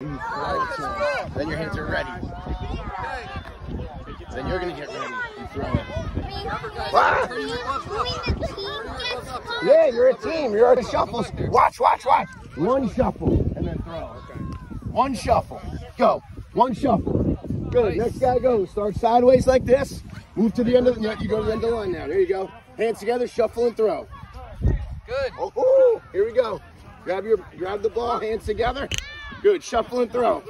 Then your hands are ready. Then you're gonna get ready and throw it. Ah! Yeah, you're a team. You're a shuffle. Watch, watch, watch. One shuffle and then throw. One shuffle. Go. One shuffle. Good. Next guy goes. Start sideways like this. Move to the end of the You go to the end of the line now. There you go. Hands together, shuffle and throw. Good. Oh, ooh, here we go. Grab your grab the ball, hands together. Good. Shuffle and throw.